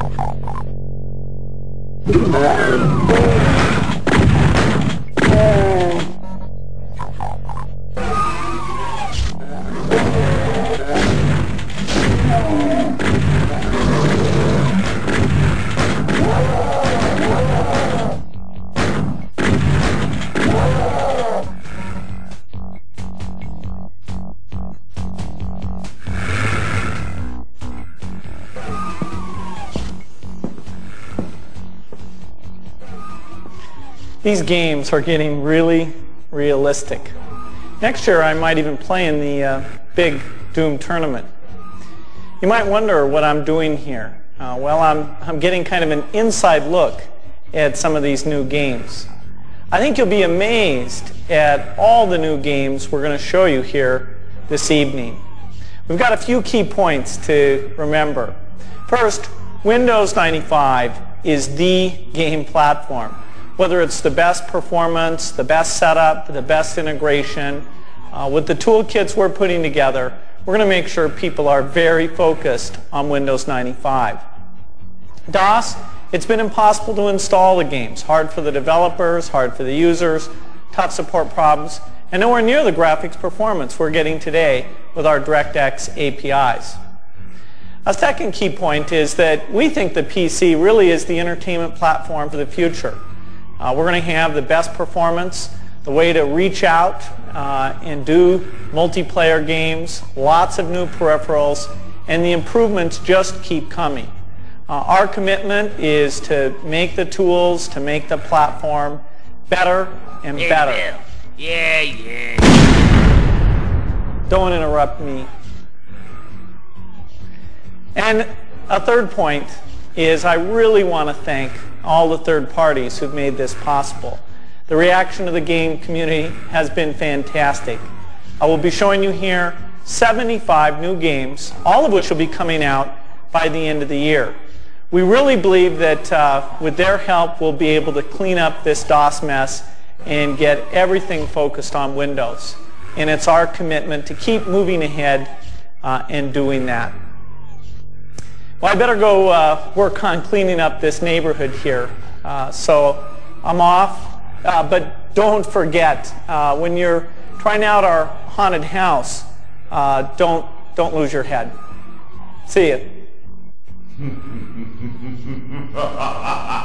Thank you. These games are getting really realistic. Next year I might even play in the uh, big Doom tournament. You might wonder what I'm doing here. Uh, well, I'm, I'm getting kind of an inside look at some of these new games. I think you'll be amazed at all the new games we're going to show you here this evening. We've got a few key points to remember. First, Windows 95 is the game platform whether it's the best performance, the best setup, the best integration. Uh, with the toolkits we're putting together, we're going to make sure people are very focused on Windows 95. DOS, it's been impossible to install the games. Hard for the developers, hard for the users, tough support problems, and nowhere near the graphics performance we're getting today with our DirectX APIs. A second key point is that we think the PC really is the entertainment platform for the future. Uh, we're going to have the best performance, the way to reach out uh, and do multiplayer games, lots of new peripherals, and the improvements just keep coming. Uh, our commitment is to make the tools, to make the platform better and Hey, better. Yeah, yeah. Don't interrupt me. And a third point is I really want to thank all the third parties who've made this possible. The reaction of the game community has been fantastic. I will be showing you here 75 new games, all of which will be coming out by the end of the year. We really believe that uh, with their help, we'll be able to clean up this DOS mess and get everything focused on Windows. And it's our commitment to keep moving ahead uh, and doing that. Well, I better go uh, work on cleaning up this neighborhood here. Uh, so I'm off. Uh, but don't forget, uh, when you're trying out our haunted house, uh, don't, don't lose your head. See you.